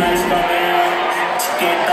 nice down there to get